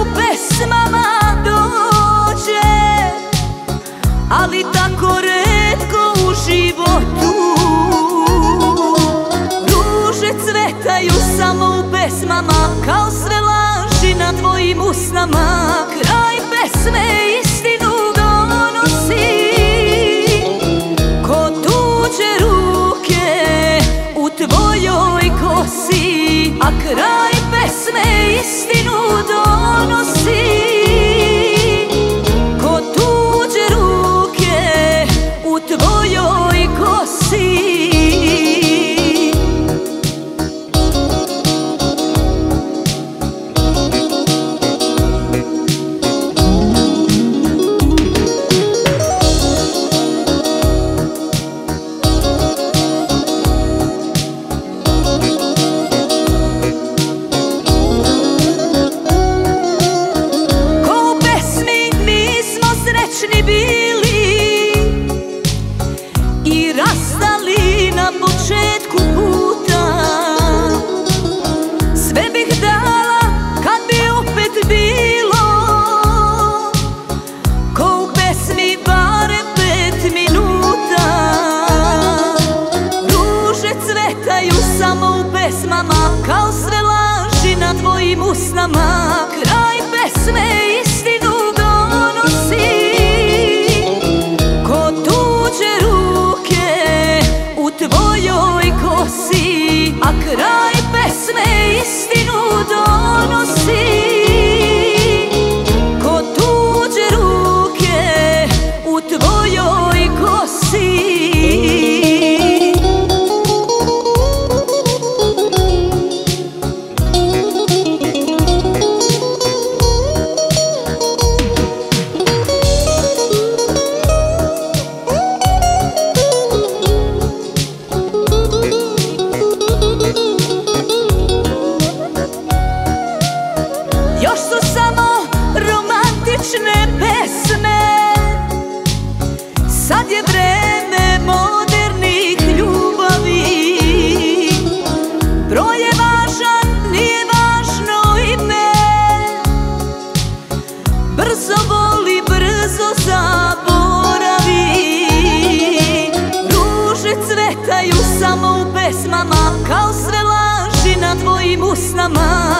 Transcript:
u pesmama dođe Ali tako redko u životu. Ruže cvetaju samo u pesmama Kao sve laži na tvojim usnama. Kraj pesme istinu donosi Ko tuđe ruke u tvojoj kosi. A kraj pesme istinu bili I rastali na početku puta. Sve bih dala kad bi opet bilo Ko u pesmi barem pet minuta. Ruže cvetaju samo u pesmama Kao sve laži na tvojim usnama. Kraj pesme su samo romantične pesme. Sad je vreme modernih ljubavi. Broj je važan, nije važno ime. Brzo voli, brzo zaboravi. Ruže cvetaju samo u pesmama Kao sve laži na tvojim usnama